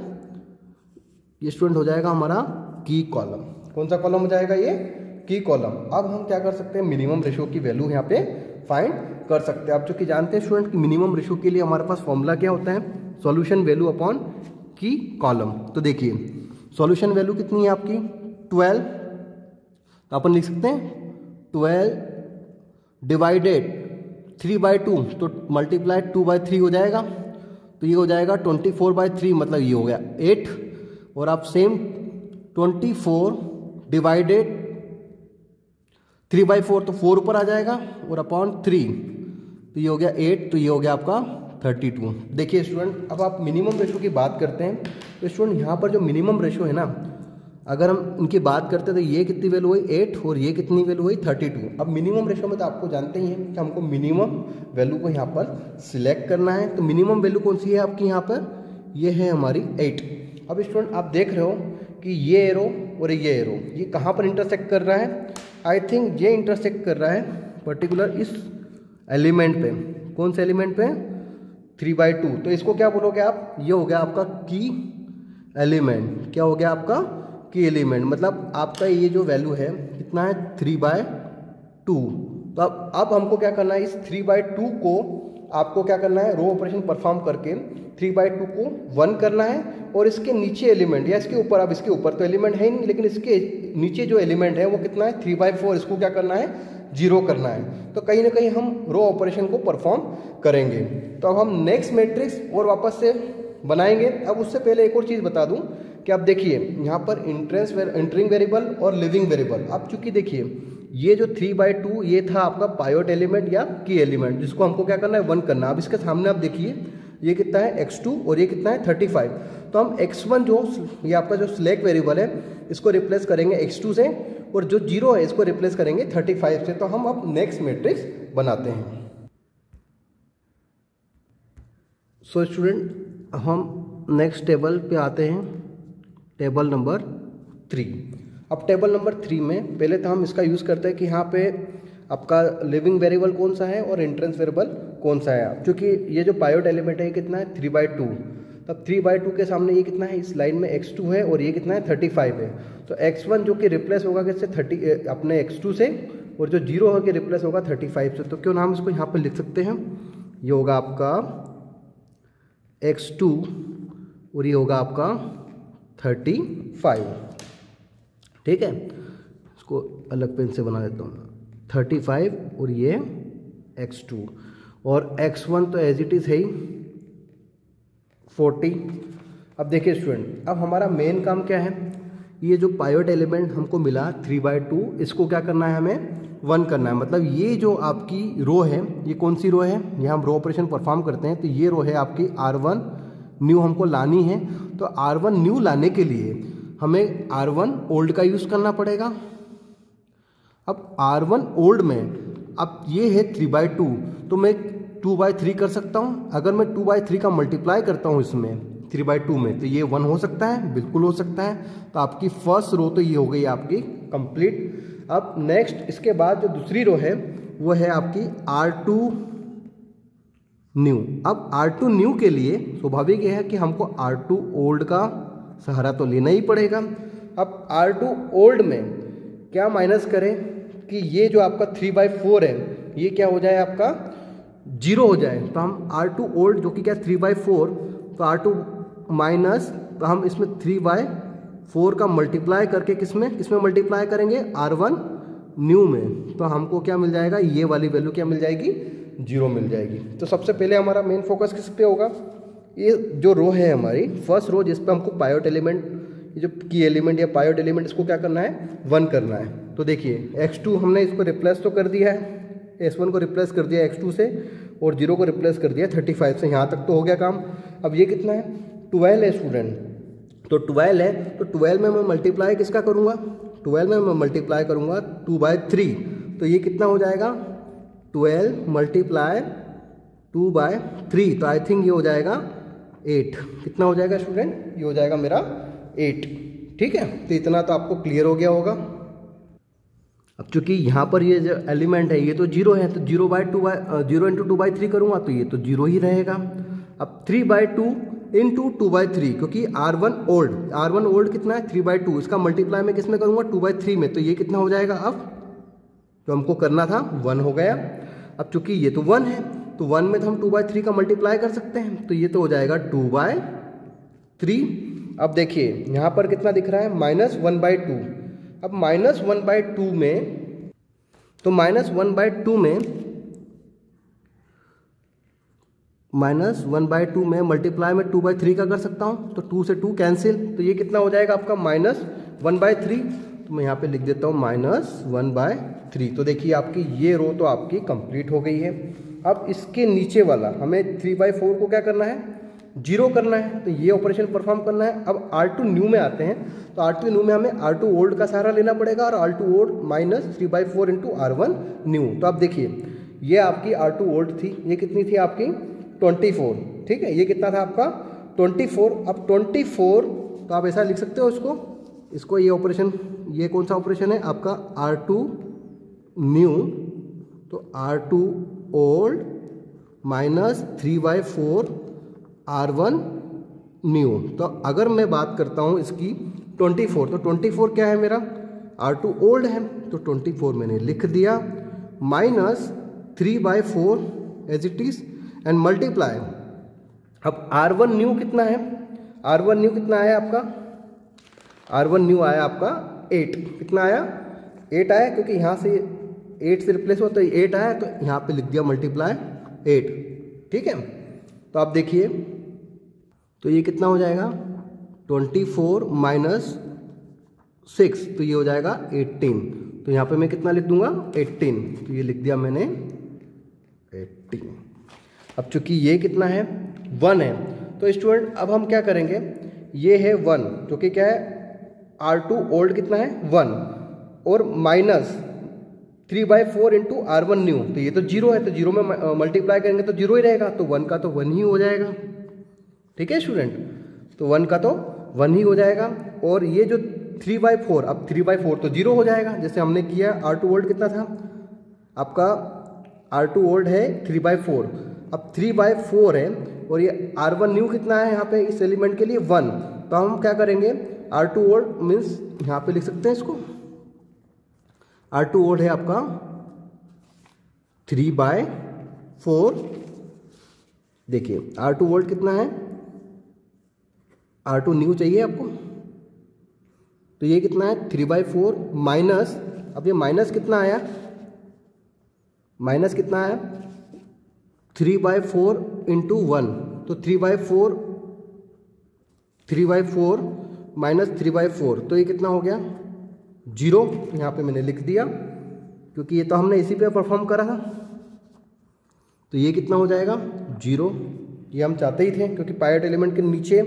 ये स्टूडेंट हो जाएगा हमारा की कॉलम कौन सा कॉलम हो जाएगा ये? की कॉलम अब हम क्या कर सकते हैं? मिनिमम रेशो की वैल्यू यहाँ पे फाइंड कर सकते हैं। आप चूँकि जानते हैं स्टूडेंट कि मिनिमम रेशो के लिए हमारे पास फॉर्मूला क्या होता है? सॉल्यूशन वैल्यू अपॉन की कॉलम तो देखिए सॉल्यूशन वैल्यू कितनी है आपकी? ट्वेल्व तो अपन लिख सकते हैं twelve divided three by two तो मल्टीप्लाई टू बाई थ्री हो जाएगा। तो ये हो जाएगा ट्वेंटी फोर बाई थ्री मतलब ये हो गया एट और आप same twenty four divided three by four तो फोर ऊपर आ जाएगा और अपॉन थ्री तो ये हो गया एट तो ये हो गया आपका थर्टी टू। देखिए स्टूडेंट, अब आप मिनिमम रेशो की बात करते हैं तो स्टूडेंट, यहाँ पर जो मिनिमम रेशो है ना, अगर हम इनकी बात करते हैं तो ये कितनी वैल्यू हुई? एट, और ये कितनी वैल्यू हुई? Thirty two. अब मिनिमम रेशो में तो आपको जानते ही हैं कि हमको मिनिमम वैल्यू को यहाँ पर सिलेक्ट करना है। तो मिनिमम वैल्यू कौन सी है आपकी यहाँ पर? ये है हमारी एट। अब स्टूडेंट, आप देख रहे हो कि ये एरो और ये एरो ये कहाँ पर इंटरसेक्ट कर रहा है? आई थिंक ये इंटरसेक्ट कर रहा है पर्टिकुलर इस एलिमेंट पे। कौन से एलिमेंट पे? थ्री बाई टू तो इसको क्या बोलोगे आप? ये हो गया आपका की एलिमेंट क्या हो गया आपका? की एलिमेंट मतलब आपका ये जो वैल्यू है, कितना है? थ्री बाय टू तो अब अब हमको क्या करना है? इस थ्री बाय टू को आपको क्या करना है? रो ऑपरेशन परफॉर्म करके थ्री बाई टू को वन करना है और इसके नीचे एलिमेंट या इसके ऊपर, अब इसके ऊपर तो एलिमेंट है ही नहीं, लेकिन इसके नीचे जो एलिमेंट है वो कितना है? थ्री बाई फोर इसको क्या करना है? ज़ीरो करना है। तो कहीं ना कहीं हम रो ऑपरेशन को परफॉर्म करेंगे। तो अब हम नेक्स्ट मैट्रिक्स और वापस से बनाएँगे। अब उससे पहले एक और चीज़ बता दूँ कि आप देखिए, यहाँ पर इंट्रेंस एंट्रिंग वेरिएबल और लिविंग वेरिएबल अब चूँकि देखिए ये जो थ्री बाई टू ये था आपका पायोट एलिमेंट या की एलिमेंट जिसको हमको क्या करना है? वन करना अब इसके सामने आप देखिए ये कितना है? एक्स टू और ये कितना है? थर्टी फाइव तो हम एक्स वन जो ये आपका जो सिलेक्ट वेरिएबल है इसको रिप्लेस करेंगे एक्स टू से और जो ज़ीरो है इसको रिप्लेस करेंगे थर्टी फाइव से। तो हम अब नेक्स्ट मैट्रिक्स बनाते हैं। सो so, स्टूडेंट हम नेक्स्ट टेबल पे आते हैं। टेबल नंबर थ्री अब टेबल नंबर थ्री में, पहले तो हम इसका यूज़ करते हैं कि यहाँ पे आपका लिविंग वेरिएबल कौन सा है और एंट्रेंस वेरिएबल कौन सा है क्योंकि ये जो पायोट एलिमेंट है, ये कितना है? थ्री बाई टू तब थ्री बाई टू के सामने ये कितना है? इस लाइन में एक्स टू है और ये कितना है? थर्टी फाइव है। तो एक्स वन जो कि रिप्लेस होगा किससे? थर्टी अपने एक्स टू से और जो ज़ीरो होकर रिप्लेस होगा? थर्टी फाइव से। तो क्यों नाम इसको यहाँ पर लिख सकते हैं? ये होगा आपका एक्स टू और ये होगा आपका थर्टी फाइव ठीक है? इसको अलग पेन से बना देता हूँ। थर्टी फाइव और ये एक्स टू। और एक्स वन तो एज इट इज़ है ही। फोर्टी। अब देखिए स्टूडेंट अब हमारा मेन काम क्या है? ये जो पायोट एलिमेंट हमको मिला थ्री बाई टू इसको क्या करना है हमें? वन करना है। मतलब ये जो आपकी रो है, ये कौन सी रो है? ये हम रो ऑपरेशन परफॉर्म करते हैं तो ये रो है आपकी आर वन न्यू हमको लानी है। तो आर वन न्यू लाने के लिए हमें आर वन ओल्ड का यूज़ करना पड़ेगा। अब आर वन ओल्ड में, अब ये है थ्री बाई टू तो मैं टू बाई थ्री कर सकता हूँ। अगर मैं टू बाई थ्री का मल्टीप्लाई करता हूँ इसमें थ्री बाई टू में तो ये वन हो सकता है, बिल्कुल हो सकता है। तो आपकी फ़र्स्ट रो तो ये हो गई आपकी कंप्लीट अब नेक्स्ट इसके बाद जो दूसरी रो है, वो है आपकी आर टू न्यू अब आर टू न्यू के लिए स्वाभाविक यह है कि हमको आर टू ओल्ड का सहारा तो लेना ही पड़ेगा। अब आर टू ओल्ड में क्या माइनस करें कि ये जो आपका थ्री बाई फोर है, ये क्या हो जाए आपका? ज़ीरो हो जाए। तो हम आर टू ओल्ड जो कि क्या थ्री बाई फोर तो आर टू माइनस तो हम इसमें थ्री बाई फोर का मल्टीप्लाई करके किसमें किसमें मल्टीप्लाई करेंगे आर वन न्यू में। तो हमको क्या मिल जाएगा? ये वाली वैल्यू क्या मिल जाएगी? ज़ीरो मिल जाएगी। तो सबसे पहले हमारा मेन फोकस किस पे होगा? ये जो रो है हमारी फ़र्स्ट रो जिस पर हमको पायोट एलिमेंट जो की एलिमेंट या पायोट एलिमेंट इसको क्या करना है? वन करना है। तो देखिए एक्स टू हमने इसको रिप्लेस तो कर दिया है। एस वन को रिप्लेस कर दिया एक्स टू से और ज़ीरो को रिप्लेस कर दिया थर्टी फाइव से। यहाँ तक तो हो गया काम। अब ये कितना है? ट्वेल्व है स्टूडेंट तो ट्वेल्व है तो ट्वेल्व में मैं मल्टीप्लाई किसका करूँगा? ट्वेल्व में मैं मल्टीप्लाई करूँगा टू बाय थ्री तो ये कितना हो जाएगा? Twelve multiply two by three तो आई थिंक ये हो जाएगा एट कितना हो जाएगा स्टूडेंट ये हो जाएगा मेरा एट ठीक है? तो इतना तो आपको क्लियर हो गया होगा। अब चूँकि यहाँ पर ये जो एलिमेंट है, ये तो ज़ीरो है तो zero by two by zero into two by three करूँगा तो ये तो ज़ीरो ही रहेगा। अब three by two in two two by three क्योंकि R one old R one old कितना है? थ्री बाई टू इसका मल्टीप्लाई मैं किसमें करूँगा? टू बाई थ्री में। तो ये कितना हो जाएगा अब? जो हमको करना था वन हो गया। अब चूँकि ये तो वन है तो वन में तो हम टू बाई थ्री का मल्टीप्लाई कर सकते हैं। तो ये तो हो जाएगा टू बाय थ्री अब देखिए, यहाँ पर कितना दिख रहा है? माइनस वन बाई टू अब माइनस वन बाई टू में तो माइनस वन बाई टू में माइनस वन बाई टू में मल्टीप्लाई में टू बाई थ्री का कर सकता हूँ। तो टू से टू कैंसिल तो ये कितना हो जाएगा आपका? माइनस वन बाई थ्री तो मैं यहाँ पे लिख देता हूँ माइनस वन बाय थ्री। तो देखिए आपकी ये रो तो आपकी कंप्लीट हो गई है। अब इसके नीचे वाला, हमें थ्री बाई फोर को क्या करना है? ज़ीरो करना है। तो ये ऑपरेशन परफॉर्म करना है। अब आर टू न्यू में आते हैं। तो आर टू न्यू में हमें आर टू ओल्ड का सहारा लेना पड़ेगा और R two old minus three by four into R one new तो आप देखिए, ये आपकी आर टू ओल्ड थी। ये कितनी थी आपकी? ट्वेंटी फोर ठीक है? ये कितना था आपका? ट्वेंटी फोर अब ट्वेंटी फोर तो आप ऐसा लिख सकते हो इसको? इसको ये ऑपरेशन ये कौन सा ऑपरेशन है? आपका आर टू न्यू तो R two old minus three by four R one new तो अगर मैं बात करता हूँ इसकी ट्वेंटी फोर तो ट्वेंटी फोर क्या है मेरा? आर टू ओल्ड है तो ट्वेंटी फोर मैंने लिख दिया minus three by four as it is and multiply अब आर वन न्यू कितना है? आर वन न्यू कितना है आपका? आर वन न्यू आया आपका एट कितना आया? एट आया क्योंकि यहाँ से एट से रिप्लेस हुआ तो एट आया तो यहाँ पे लिख दिया मल्टीप्लाई एट ठीक है? तो आप देखिए तो ये कितना हो जाएगा? ट्वेंटी फोर माइनस सिक्स तो ये हो जाएगा एट्टीन तो यहाँ पे मैं कितना लिख दूँगा? एट्टीन तो ये लिख दिया मैंने एट्टीन अब चूँकि ये कितना है? वन है। तो स्टूडेंट अब हम क्या करेंगे? ये है वन जो कि क्या है? आर टू ओल्ड कितना है? वन और minus three by four into R one new तो ये तो ज़ीरो है तो ज़ीरो में मल्टीप्लाई करेंगे तो ज़ीरो ही रहेगा तो वन का तो वन ही हो जाएगा। ठीक है स्टूडेंट तो वन का तो वन ही हो जाएगा। और ये जो थ्री बाई फोर अब थ्री बाई फोर तो ज़ीरो हो जाएगा। जैसे हमने किया आर टू ओल्ड कितना था? आपका आर टू ओल्ड है थ्री बाई फोर अब थ्री बाई फोर है, और ये आर वन न्यू कितना है यहाँ पे इस एलिमेंट के लिए? वन तो हम क्या करेंगे? आर टू ओल्ड मीन्स यहाँ पे लिख सकते हैं इसको। आर टू ओल्ड है आपका थ्री बाय फोर देखिए आर टू वोल्ट कितना है? आर टू न्यू चाहिए आपको। तो ये कितना है? थ्री बाई फोर माइनस अब ये माइनस कितना आया? माइनस कितना आया? Three by four into one तो three by four three by four minus three by four तो ये कितना हो गया? ज़ीरो, यहाँ पे मैंने लिख दिया, क्योंकि ये तो हमने इसी पे परफॉर्म करा था। तो ये कितना हो जाएगा? ज़ीरो। ये हम चाहते ही थे, क्योंकि पायलट एलिमेंट के नीचे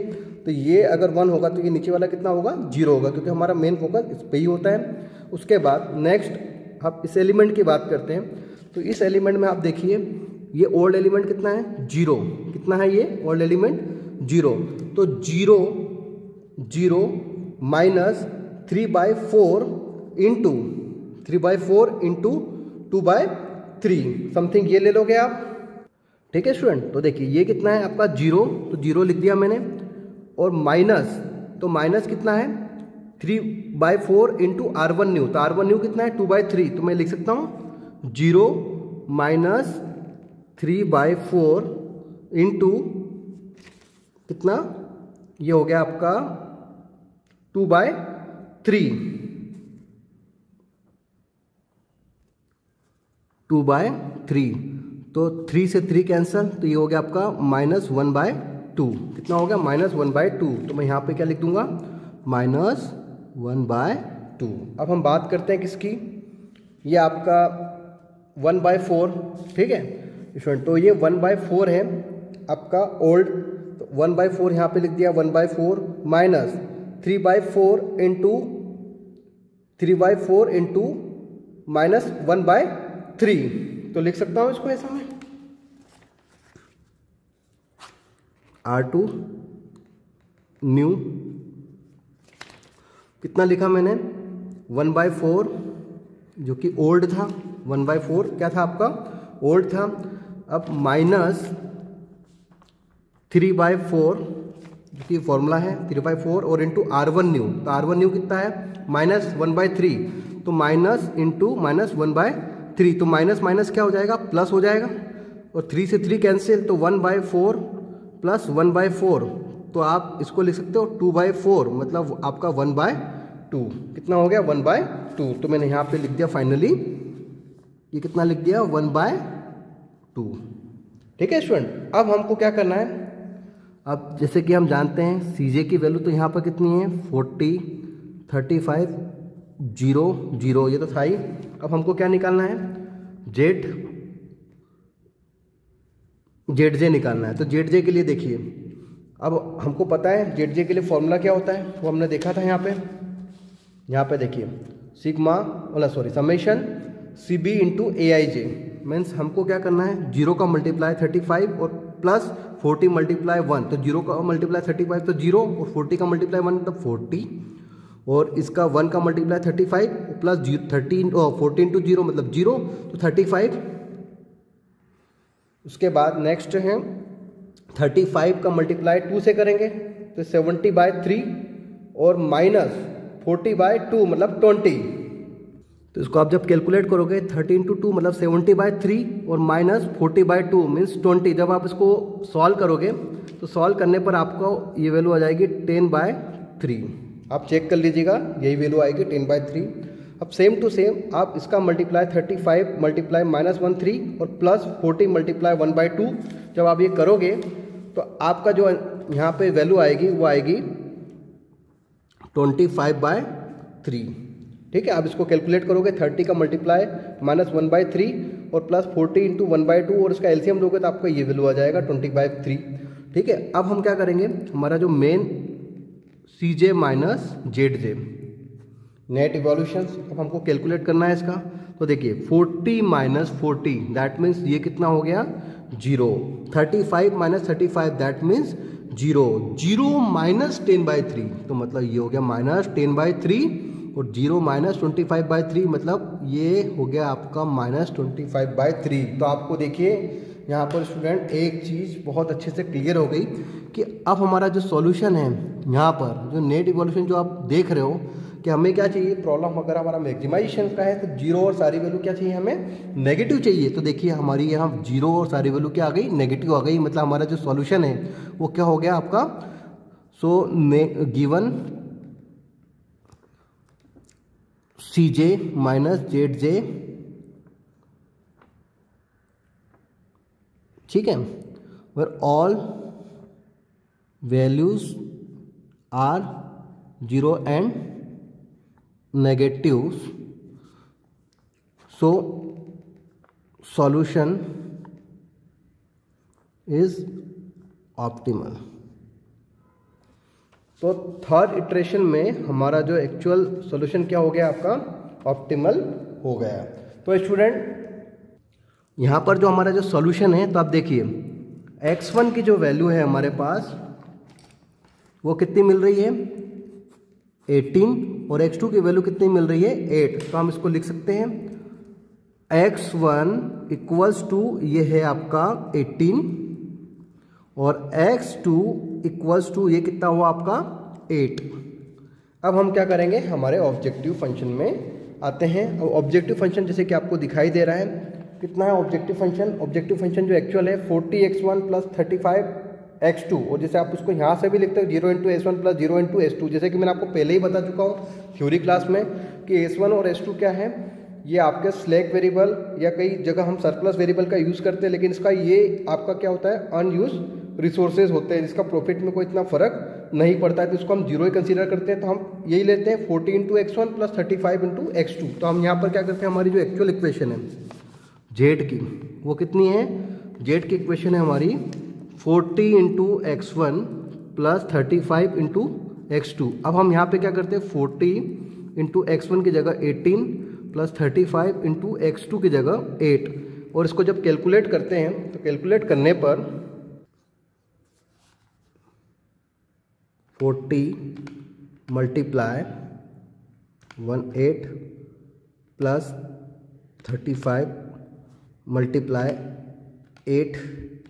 तो ये अगर वन होगा तो ये नीचे वाला कितना होगा? ज़ीरो होगा, क्योंकि हमारा मेन फोकस इस पर ही होता है। उसके बाद नेक्स्ट आप इस एलिमेंट की बात करते हैं। तो इस एलिमेंट में आप देखिए, ये ओल्ड एलिमेंट कितना है? ज़ीरो। कितना है ये? Old element zero. तो zero zero minus three by four into, three by four into two by three. Something ये ले लोगे आप। ठीक है स्टूडेंट? तो देखिए, ये कितना है आपका? ज़ीरो। तो ज़ीरो लिख दिया मैंने। और माइनस तो माइनस कितना है? Three by four into R one new. तो आर वन न्यू कितना है? Two by three. तो मैं लिख सकता हूँ। Zero minus three by four into कितना? ये हो गया आपका two by three. Two by three. तो थ्री से थ्री कैंसिल तो ये हो गया आपका माइनस वन बाय टू। कितना हो गया? Minus one by two. तो मैं यहाँ पे क्या लिख दूँगा? Minus one by two. अब हम बात करते हैं किसकी? ये आपका वन बाय फोर, ठीक है? स्टूडेंट तो ये वन बाय फोर है आपका ओल्ड। तो वन बाय फोर यहाँ पे लिख दिया, one by four minus. Three by four into, three by four into minus one by three. तो लिख सकता हूँ इसको ऐसा मैं? R two new. कितना लिखा मैंने? वन बाय फोर, जो कि ओल्ड था। वन बाय फोर, क्या था आपका? ओल्ड था। अब माइनस थ्री बाय फोर कि फॉर्मूला है थ्री बाई फोर और इंटू आर वन न्यू तो आर वन न्यू कितना है? माइनस वन बाई थ्री तो minus into minus one by three तो माइनस माइनस क्या हो जाएगा? प्लस हो जाएगा। और थ्री से थ्री कैंसिल तो one by four plus one by four तो आप इसको लिख सकते हो टू बाय फोर मतलब आपका वन बाय टू कितना हो गया? वन बाय टू तो मैंने यहाँ पे लिख दिया फाइनली ये कितना लिख दिया? वन बाय टू ठीक है स्टूडेंट अब हमको क्या करना है? अब जैसे कि हम जानते हैं सी जे की वैल्यू तो यहाँ पर कितनी है? Forty thirty five zero zero ये तो था ही। अब हमको क्या निकालना है? जेड जेड जे निकालना है। तो जेड जे के लिए देखिए। अब हमको पता है जेड जे के लिए फॉर्मूला क्या होता है? वो हमने देखा था यहाँ पे। यहाँ पे देखिए। सिग्मा वाला sorry summation C B into A I J means हमको क्या करना है? ज़ीरो का मल्टीप्लाई थर्टी फाइव और प्लस फोर्टी मल्टीप्लाई वन तो ज़ीरो का मल्टीप्लाई थर्टी फाइव तो ज़ीरो, और फोर्टी का मल्टीप्लाई वन मतलब फोर्टी, और इसका वन का मल्टीप्लाई थर्टी फाइव, प्लस जी, थर्टीन फोर्टीन टू ज़ीरो मतलब ज़ीरो तो थर्टी फाइव। उसके बाद नेक्स्ट है, थर्टी फाइव का मल्टीप्लाई टू से करेंगे तो सेवेंटी बाय थ्री, और माइनस फोर्टी बाय टू मतलब ट्वेंटी। तो इसको आप जब कैलकुलेट करोगे थर्टीन टू टू मतलब सेवेंटी बाय थ्री और minus forty by two means twenty जब आप इसको सॉल्व करोगे तो सॉल्व करने पर आपको ये वैल्यू आ जाएगी टेन बाय थ्री आप चेक कर लीजिएगा, यही वैल्यू आएगी टेन बाय थ्री अब सेम टू सेम आप इसका multiply thirty five multiply minus one three और plus forty multiply one by two जब आप ये करोगे तो आपका जो यहाँ पे वैल्यू आएगी, वो आएगी ट्वेंटी फाइव बाय थ्री ठीक है, आप इसको कैलकुलेट करोगे थर्टी का multiply minus one by three और plus forty into one by two और इसका एलसीएम लोगे तो आपका ये वैल्यू आ जाएगा ट्वेंटी बाई थ्री ठीक है, अब हम क्या करेंगे? हमारा जो main C J minus Z J net evolution अब हमको कैलकुलेट करना है इसका। तो देखिए 40 माइनस फोर्टी दैट मीन्स ये कितना हो गया? Zero 35 minus thirty five that means zero zero minus ten by three तो मतलब ये हो गया माइनस टेन बाई थ्री और zero minus twenty five by three मतलब ये हो गया आपका minus twenty five by three. तो आपको देखिए, यहाँ पर स्टूडेंट, एक चीज़ बहुत अच्छे से क्लियर हो गई कि अब हमारा जो सॉल्यूशन है, यहाँ पर जो नेट इवोल्यूशन जो आप देख रहे हो, कि हमें क्या चाहिए? प्रॉब्लम अगर हमारा मैक्सिमाइजेशन का है तो ज़ीरो और सारी वैल्यू क्या चाहिए हमें? नेगेटिव चाहिए। तो देखिए, हमारी यहाँ ज़ीरो और सारी वैल्यू क्या आ गई? नेगेटिव आ गई। मतलब हमारा जो सॉल्यूशन है, वो क्या हो गया आपका? So given C J minus Z J ठीक है? Where all values are zero and negative so solution is optimal तो थर्ड इटरेशन में हमारा जो एक्चुअल सॉल्यूशन क्या हो गया आपका? ऑप्टिमल हो गया। तो स्टूडेंट यहाँ पर जो हमारा जो सॉल्यूशन है तो आप देखिए x1 की जो वैल्यू है हमारे पास, वो कितनी मिल रही है? 18 और x2 की वैल्यू कितनी मिल रही है? 8 तो हम इसको लिख सकते हैं। X1 वन इक्वल्स टू ये है आपका 18 और x2 इक्वल्स टू ये कितना हुआ आपका? एट। अब हम क्या करेंगे? हमारे ऑब्जेक्टिव फ़ंक्शन में आते हैं। अब ऑब्जेक्टिव फ़ंक्शन जैसे कि आपको दिखाई दे रहा है, कितना है ऑब्जेक्टिव फ़ंक्शन? ऑब्जेक्टिव फ़ंक्शन जो एक्चुअल है 40 x1 plus thirty five X two. और जैसे आप उसको यहाँ से भी लिखते हो, zero into S one plus zero into S two. जैसे कि मैंने आपको पहले ही बता चुका हूँ थ्योरी क्लास में कि एस वन और एस टू क्या है? ये आपके स्लैक वेरिएबल या कई जगह हम सरप्लस वेरिएबल का यूज़ करते हैं, लेकिन इसका ये आपका क्या होता है? अनयूज रिसोर्सेज होते हैं, जिसका प्रॉफिट में कोई इतना फ़र्क नहीं पड़ता है तो इसको हम ज़ीरो ही कंसीडर करते हैं तो हम यही लेते हैं forty into X one plus thirty five into X two तो हम यहाँ पर क्या करते हैं, हमारी जो एक्चुअल इक्वेशन है जेड की, वो कितनी है? जेड की इक्वेशन है हमारी forty into X one plus thirty five into X two अब हम यहाँ पे क्या करते हैं फोर्टी इंटू एक्स वन की जगह eighteen plus thirty five into X two की जगह एट और इसको जब कैलकुलेट करते हैं तो कैलकुलेट करने पर forty multiply one eight plus thirty five multiply eight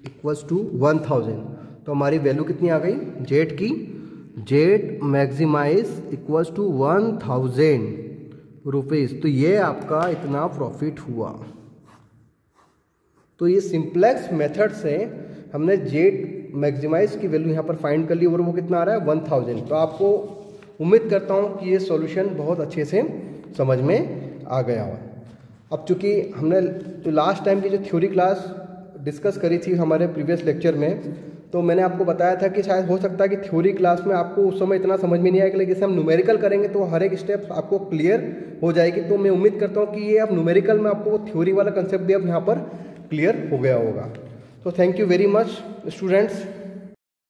equals to one thousand. तो हमारी वैल्यू कितनी आ गई? जेट की। Z maximize equals to one thousand rupees तो ये आपका इतना प्रॉफिट हुआ। तो ये सिंपलेक्स मेथड से हमने जेट मैक्सिमाइज की वैल्यू यहाँ पर फाइंड कर ली और वो कितना आ रहा है? वन थाउज़ेंड तो आपको उम्मीद करता हूँ कि ये सॉल्यूशन बहुत अच्छे से समझ में आ गया हो अब चूँकि हमने जो लास्ट टाइम की जो थ्योरी क्लास डिस्कस करी थी हमारे प्रीवियस लेक्चर में तो मैंने आपको बताया था कि शायद हो सकता है कि थ्योरी क्लास में आपको उस समय इतना समझ में नहीं आएगा लेकिन हम न्यूमेरिकल करेंगे तो हर एक स्टेप आपको क्लियर हो जाएगी। तो मैं उम्मीद करता हूँ कि ये अब न्यूमेरिकल में आपको थ्योरी वाला कंसेप्ट भी अब यहाँ पर क्लियर हो गया होगा। तो thank you very much students